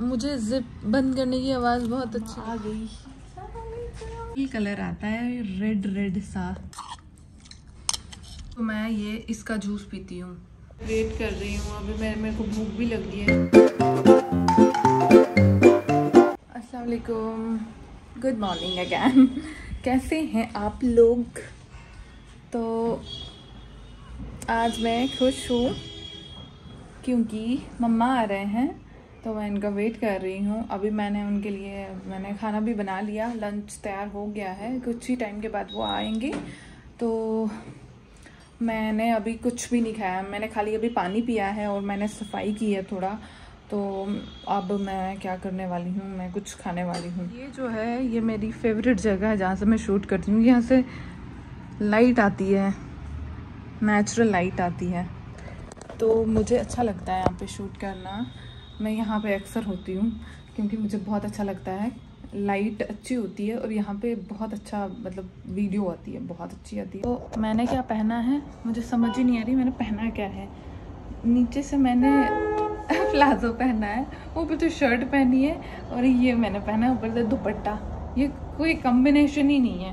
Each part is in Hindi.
मुझे जिप बंद करने की आवाज़ बहुत अच्छी आ गई। ये कलर आता है रेड रेड सा। तो मैं ये इसका जूस पीती हूँ। वेट कर रही हूँ अभी मेरे मेरे को भूख भी लग गई है। अस्सलाम वालेकुम गुड मॉर्निंग अगैन कैसे हैं आप लोग? तो आज मैं खुश हूँ क्योंकि मम्मा आ रहे हैं। तो मैं इनका वेट कर रही हूँ। अभी मैंने उनके लिए, मैंने खाना भी बना लिया। लंच तैयार हो गया है। कुछ ही टाइम के बाद वो आएँगे। तो मैंने अभी कुछ भी नहीं खाया। मैंने खाली अभी पानी पिया है और मैंने सफ़ाई की है थोड़ा। तो अब मैं क्या करने वाली हूँ? मैं कुछ खाने वाली हूँ। ये जो है, ये मेरी फेवरेट जगह है जहाँ से मैं शूट करती हूँ। यहाँ से लाइट आती है। नेचुरल लाइट आती है। तो मुझे अच्छा लगता है यहाँ पे शूट करना। मैं यहाँ पे अक्सर होती हूँ क्योंकि मुझे बहुत अच्छा लगता है। लाइट अच्छी होती है और यहाँ पे बहुत अच्छा मतलब वीडियो आती है, बहुत अच्छी आती है। तो मैंने क्या पहना है? मुझे समझ ही नहीं आ रही मैंने पहना क्या है। नीचे से मैंने प्लाजो पहना है, ऊपर तो शर्ट पहनी है और ये मैंने पहना है ऊपर से दुपट्टा। ये कोई कम्बिनेशन ही नहीं है।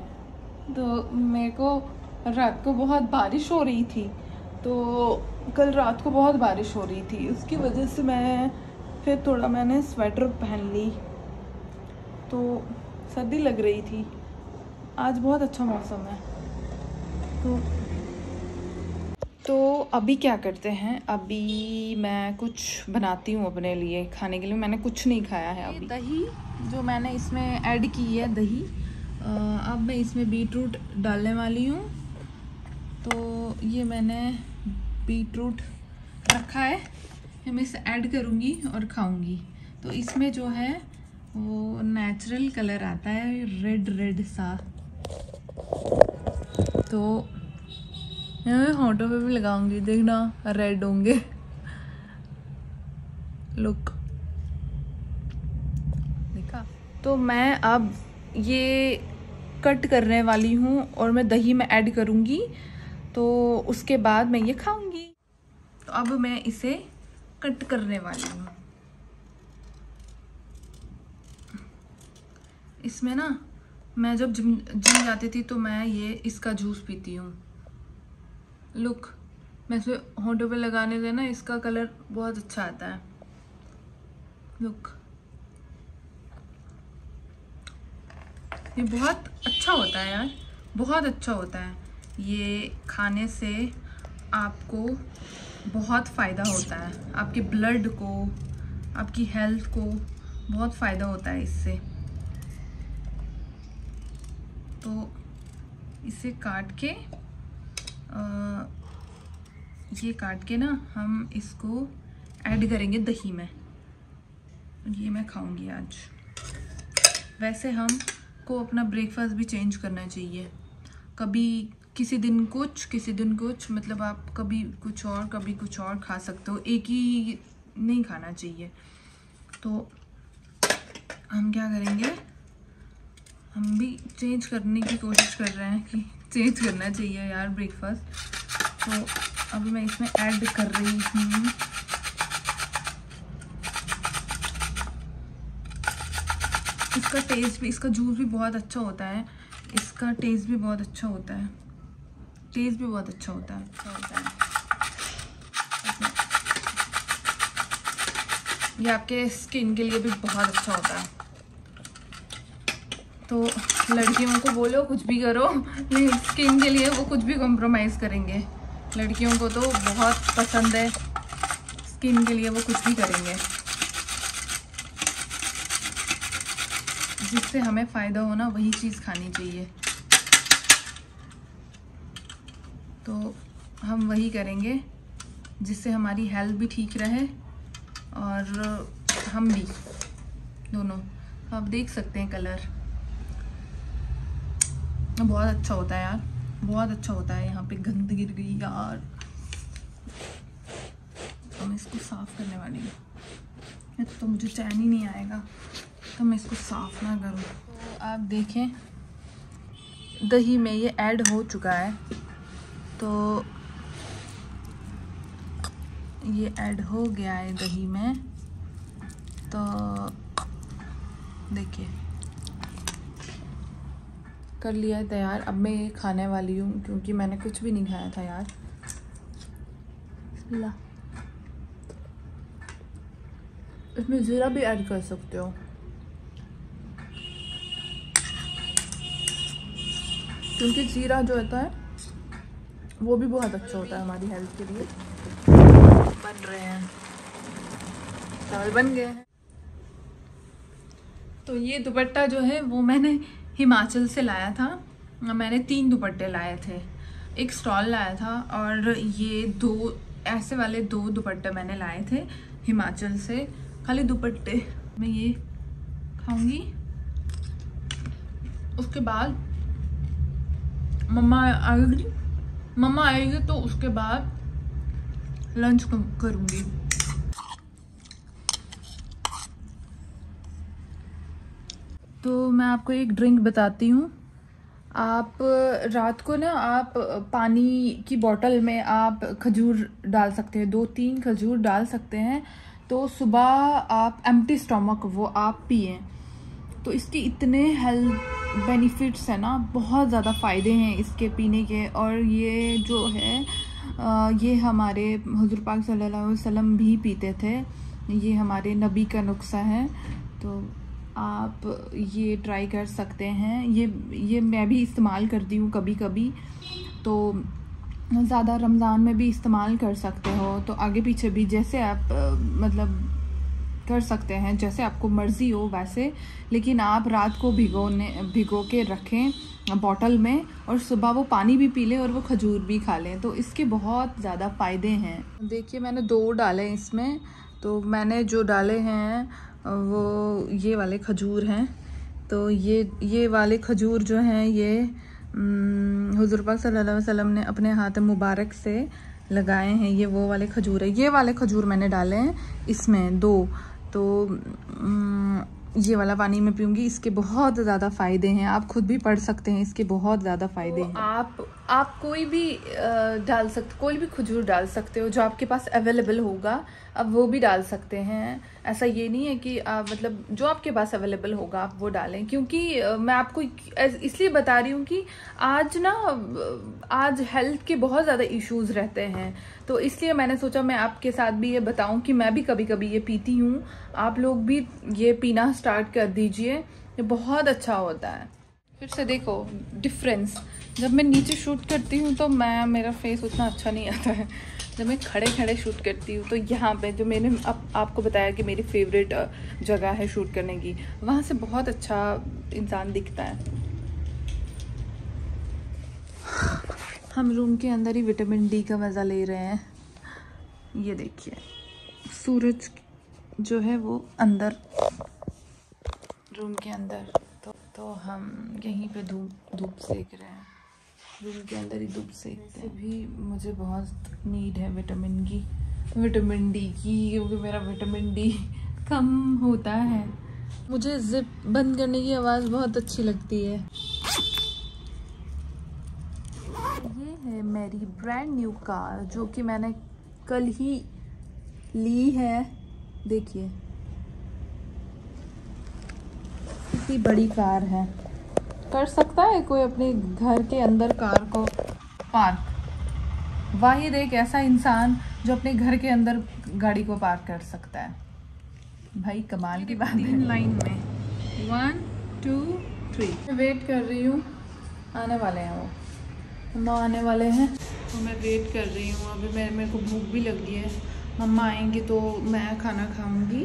तो मेरे को रात को बहुत बारिश हो रही थी तो कल रात को बहुत बारिश हो रही थी। उसकी वजह से मैं फिर थोड़ा मैंने स्वेटर पहन ली। तो सर्दी लग रही थी। आज बहुत अच्छा मौसम है। तो तो अभी क्या करते हैं? अभी मैं कुछ बनाती हूँ अपने लिए खाने के लिए। मैंने कुछ नहीं खाया है अभी। दही जो मैंने इसमें ऐड की है, दही अब मैं इसमें बीट रूट डालने वाली हूँ। तो ये मैंने बीट रूट रखा है। मैं इसे ऐड करूँगी और खाऊँगी। तो इसमें जो है, वो नेचुरल कलर आता है रेड रेड सा। तो मैं होटो पे भी लगाऊँगी, देखना रेड होंगे। लुक देखा? तो मैं अब ये कट करने वाली हूँ और मैं दही में ऐड करूँगी। तो उसके बाद मैं ये खाऊँगी। तो अब मैं इसे कट करने वाली हूँ। इसमें ना, मैं जब जिम जिम जाती थी तो मैं ये, इसका जूस पीती हूँ। लुक, मैं इसे होंठों पे लगाने से ना, इसका कलर बहुत अच्छा आता है। लुक। ये बहुत अच्छा होता है यार, बहुत अच्छा होता है। ये खाने से आपको बहुत फ़ायदा होता है। आपके ब्लड को आपकी हेल्थ को बहुत फ़ायदा होता है इससे। तो इसे काट के आ, ये काट के ना हम इसको ऐड करेंगे दही में। ये मैं खाऊँगी आज। वैसे हम को अपना ब्रेकफास्ट भी चेंज करना चाहिए। कभी किसी दिन कुछ, किसी दिन कुछ मतलब आप कभी कुछ और, कभी कुछ और खा सकते हो। एक ही नहीं खाना चाहिए। तो हम क्या करेंगे? हम भी चेंज करने की कोशिश कर रहे हैं कि चेंज करना चाहिए यार ब्रेकफास्ट तो अभी मैं इसमें ऐड कर रही हूँ। इसका टेस्ट भी, इसका जूस भी बहुत अच्छा होता है। इसका टेस्ट भी बहुत अच्छा होता है। टेस्ट भी बहुत अच्छा होता है। अच्छा होता है। ये आपके स्किन के लिए भी बहुत अच्छा होता है। तो लड़कियों को बोलो कुछ भी करो। नहीं स्किन के लिए वो कुछ भी कॉम्प्रोमाइज़ करेंगे। लड़कियों को तो बहुत पसंद है। स्किन के लिए वो कुछ भी करेंगे। जिससे हमें फ़ायदा होना वही चीज़ खानी चाहिए। तो हम वही करेंगे, जिससे हमारी हेल्थ भी ठीक रहे और हम भी, दोनों। आप देख सकते हैं कलर बहुत अच्छा होता है यार। बहुत अच्छा होता है यहाँ पे गंद गिर गई यार। तो मैं इसको साफ़ करने वाली हूँ। तो मुझे चैन ही नहीं आएगा। तो मैं इसको साफ़ ना करूँ। तो आप देखें, दही में ये ऐड हो चुका है। तो ये ऐड हो गया है दही में। तो देखिए। कर लिया है तैयार। अब मैं ये खाने वाली हूँ क्योंकि मैंने कुछ भी नहीं खाया था यार। ला। इसमें ज़ीरा भी ऐड कर सकते हो। क्योंकि ज़ीरा जो होता है वो भी बहुत अच्छा होता है हमारी हेल्थ के लिए। बन रहे हैं। चावल बन गए हैं। तो ये दुपट्टा जो है, वो मैंने हिमाचल से लाया था। मैंने तीन दुपट्टे लाए थे। एक स्टॉल लाया था और ये दो, ऐसे वाले दो दुपट्टे मैंने लाए थे हिमाचल से। खाली दुपट्टे मैं ये खाऊँगी। उसके बाद मम्मा आएगी मम्मा आएगी तो उसके बाद लंच करूँगी। तो मैं आपको एक ड्रिंक बताती हूँ। आप, रात को ना आप पानी की बोतल में आप खजूर डाल सकते हैं। दो तीन खजूर डाल सकते हैं। तो सुबह आप एम्प्टी स्टमक वो आप पिए। तो इसके इतने हेल्थ बेनिफिट्स हैं ना, बहुत ज़्यादा फ़ायदे हैं इसके पीने के। और ये जो है ये हमारे हजूर पाक सल्लल्लाहु अलैहि वसल्लम भी पीते थे। ये हमारे नबी का नुस्खा है। तो आप ये ट्राई कर सकते हैं। ये ये मैं भी इस्तेमाल करती हूँ कभी कभी तो ज़्यादा रमज़ान में भी इस्तेमाल कर सकते हो। तो आगे पीछे भी जैसे आप मतलब कर सकते हैं, जैसे आपको मर्ज़ी हो वैसे। लेकिन आप रात को भिगोने, भिगो के रखें बॉटल में और सुबह वो पानी भी पी लें और वो खजूर भी खा लें। तो इसके बहुत ज़्यादा फ़ायदे हैं। देखिए, मैंने दो डाले इसमें। तो मैंने जो डाले हैं, वो ये वाले खजूर हैं। तो ये ये वाले खजूर जो हैं, ये हुजूर पाक सल्लल्लाहु अलैहि ने अपने हाथ मुबारक से लगाए हैं। ये वो वाले खजूर है। ये वाले खजूर मैंने डाले हैं इसमें दो। तो ये वाला पानी मैं पीऊँगी इसके बहुत ज़्यादा फ़ायदे हैं। आप खुद भी पढ़ सकते हैं इसके बहुत ज़्यादा फ़ायदे हैं। आप आप कोई भी डाल सकते कोई भी खजूर डाल सकते हो जो आपके पास अवेलेबल होगा अब वो भी डाल सकते हैं। ऐसा ये नहीं है कि आ, मतलब जो आपके पास अवेलेबल होगा आप वो डालें। क्योंकि मैं आपको इसलिए बता रही हूँ कि आज ना आज हेल्थ के बहुत ज़्यादा इश्यूज़ रहते हैं। तो इसलिए मैंने सोचा मैं आपके साथ भी ये बताऊँ कि मैं भी कभी कभी ये पीती हूँ। आप लोग भी ये पीना स्टार्ट कर दीजिए। ये बहुत अच्छा होता है। फिर से देखो डिफरेंस जब मैं नीचे शूट करती हूँ तो मैं, मेरा फेस उतना अच्छा नहीं आता है। जब मैं खड़े खड़े शूट करती हूँ तो यहाँ पे जो मैंने अब आपको बताया कि मेरी फेवरेट जगह है शूट करने की, वहाँ से बहुत अच्छा इंसान दिखता है। हम रूम के अंदर ही विटामिन डी का मज़ा ले रहे हैं। ये देखिए सूरज जो है वो अंदर रूम के अंदर। तो तो हम यहीं पे धूप धूप सेक रहे हैं। रूम के अंदर ही धूप सेकते भी मुझे बहुत नीड है विटामिन की। विटामिन डी की क्योंकि मेरा विटामिन डी कम होता है। मुझे जिप बंद करने की आवाज़ बहुत अच्छी लगती है ये है मेरी ब्रांड न्यू कार जो कि मैंने कल ही ली है। देखिए। कितनी बड़ी कार है। कर सकता है कोई अपने घर के अंदर कार को पार्क वाहिद एक ऐसा इंसान जो अपने घर के अंदर गाड़ी को पार्क कर सकता है। भाई कमाल की बात है। लाइन में। वन टू थ्री वेट कर रही हूँ। आने वाले हैं वो। मम्मा आने वाले हैं। तो मैं वेट कर रही हूँ। अभी मेरे मेरे को भूख भी लगी है। मम्मा आएँगी तो मैं खाना खाऊँगी।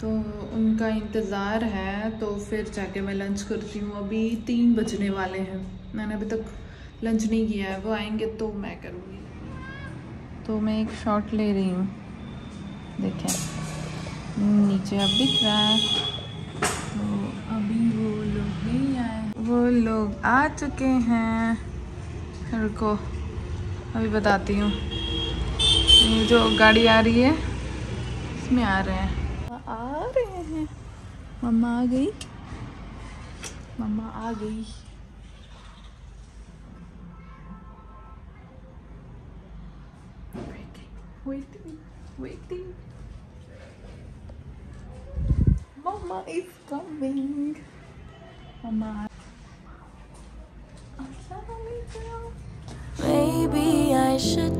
तो उनका इंतज़ार है तो फिर जाके मैं लंच करती हूँ। अभी तीन बजने वाले हैं। मैंने अभी तक लंच नहीं किया है। वो आएँगे तो मैं करूँगी। तो मैं एक शॉट ले रही हूँ। देखें। नीचे अब दिख रहा है। तो अभी वो लोग नहीं आए। वो लोग आ चुके हैं। रुको, अभी बताती हूँ। जो गाड़ी आ रही है, इसमें आ रहे हैं। आ रहे हैं। मम्मा आ गई। मम्मा आ गई। Waiting waiting Mama is coming. Mama.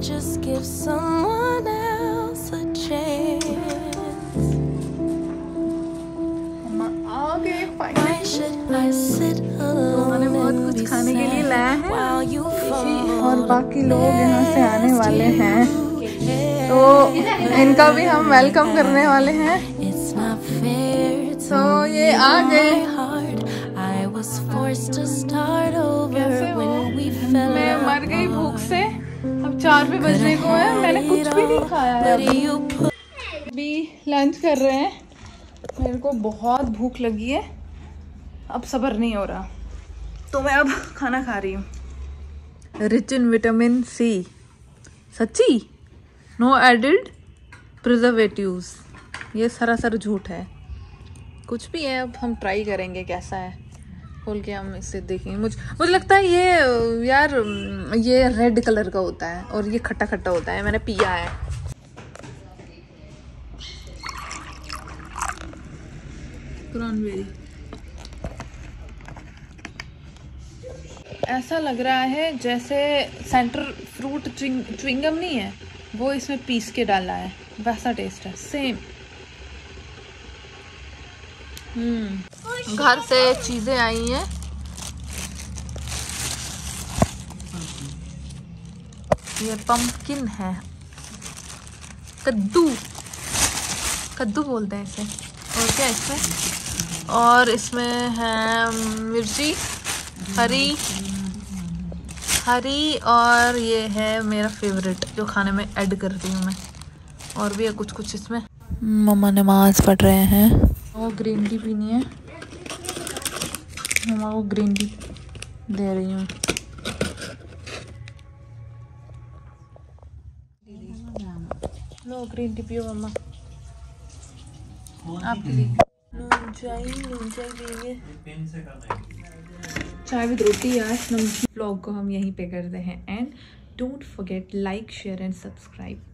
Just give someone else a chance. आ गए Why should I sit alone बहुत and कुछ खाने के लिए लाया है while you fall? और बाकी लोग यहाँ से आने वाले हैं तो इनका भी हम वेलकम करने वाले हैं तो ये आ गए चार भी बजने को है मैंने कुछ भी नहीं खाया है अभी अभी लंच कर रहे हैं। मेरे को बहुत भूख लगी है। अब सब्र नहीं हो रहा। तो मैं अब खाना खा रही हूँ। रिच इन विटामिन सी सच्ची? नो एडिड प्रिजर्वेटिव्स ये सरासर झूठ है। कुछ भी है अब हम ट्राई करेंगे कैसा है। खोल के हम इसे देखेंगे। मुझे मुझे लगता है ये, यार, ये रेड कलर का होता है और ये खट्टा खट्टा होता है। मैंने पिया है। ऐसा लग रहा है जैसे सेंटर फ्रूट च्विंगम नहीं है, वो इसमें पीस के डाला है। वैसा टेस्ट है सेम हम्म घर से चीज़ें आई हैं। ये पंपकिन है। कद्दू। कद्दू बोलते हैं इसे। और क्या है इसमें? और इसमें है मिर्ची हरी। हरी और ये है मेरा फेवरेट जो खाने में ऐड करती हूँ मैं। और भी है कुछ कुछ इसमें। मम्मा नमाज़ पढ़ रहे हैं। और ग्रीन टी पीनी है। मम्मा को ग्रीन टी दे रही हूँ लो ग्रीन टी पियो मम्मा चाय चाय विद रोटी यार ब्लॉग को हम यहीं पे करते हैं and don't forget like share and subscribe